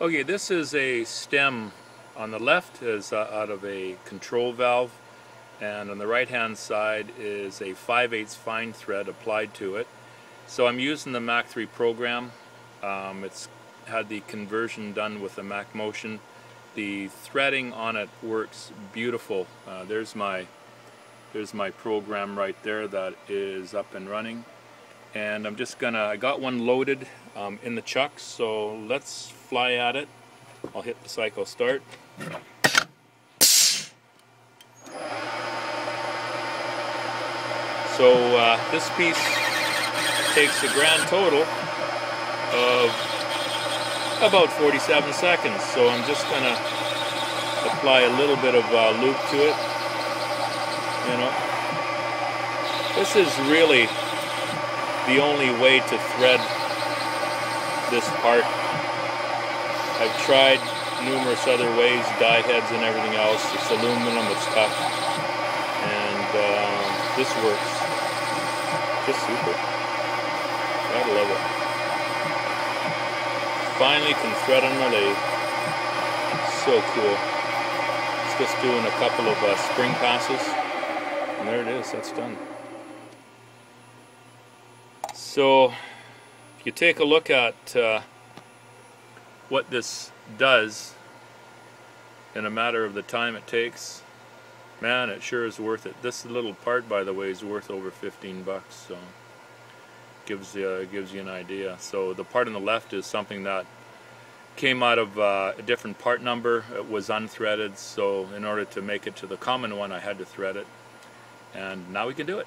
Okay, this is a stem on the left is uh, out of a control valve and on the right hand side is a 5 8 fine thread applied to it. So I'm using the Mach 3 program. Um, it's had the conversion done with the Mach Motion. The threading on it works beautiful. Uh, there's my there's my program right there that is up and running and I'm just gonna I got one loaded um, in the chuck so let's fly at it. I'll hit the cycle start. So uh, this piece takes a grand total of about 47 seconds. So I'm just gonna apply a little bit of uh, loop to it. You know? This is really the only way to thread this part. I've tried numerous other ways, die heads and everything else. It's aluminum, it's tough, and uh, this works just super. Gotta love it. Finally can thread on the lathe. So cool. It's just doing a couple of uh, spring passes, and there it is, that's done. So if you take a look at uh, what this does in a matter of the time it takes, man, it sure is worth it. This little part, by the way, is worth over 15 bucks. So gives you uh, gives you an idea. So the part on the left is something that came out of uh, a different part number. It was unthreaded, so in order to make it to the common one, I had to thread it. And now we can do it.